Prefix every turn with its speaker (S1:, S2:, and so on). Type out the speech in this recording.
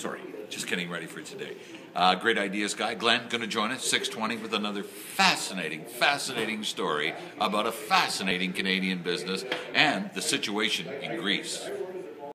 S1: Sorry, just getting ready for today. Uh, great ideas guy. Glenn going to join us 620 with another fascinating, fascinating story about a fascinating Canadian business and the situation in Greece.